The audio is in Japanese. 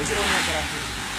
後ろにから。